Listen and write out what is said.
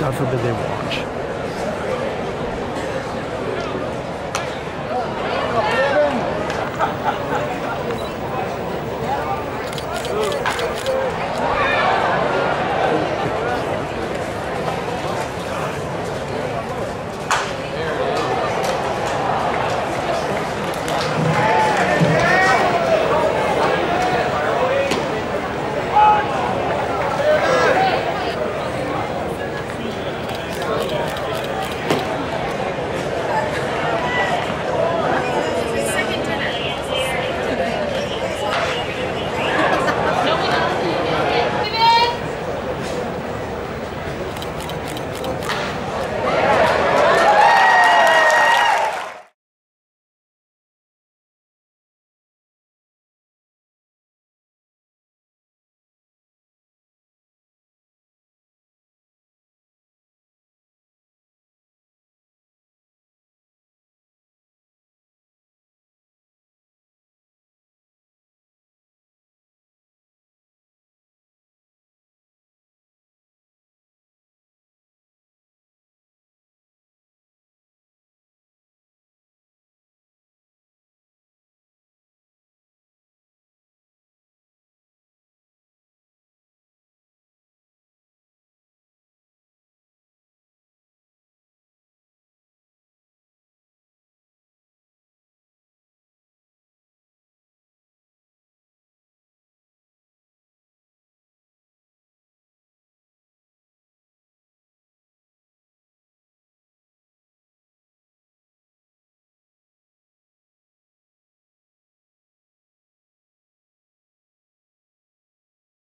God forbid they watch.